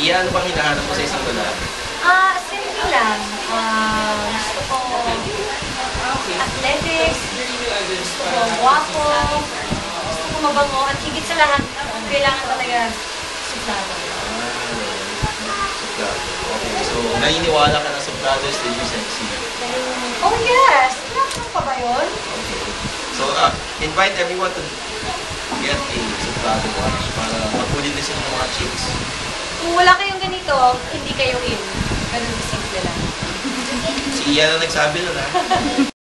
Iyan, ano bang hinahanap mo sa isang lalaki? Ah, simple lang. Ah, gusto ko athletics, gusto ko guwapo, gusto ko mabango, at higit sa lahat, kailangan talaga suplado. Suplado. Okay, so naniniwala ka na suplados din yung sexy. Oh yes! Kailangan pa ba yun? Okay. So, uh, invite everyone to get a suplado watch para makulit din sila ng mga chicks. Kung wala kayong ganito, hindi kayo in. Ganun simple lang. Si Ian ang nagsabi nun, ha?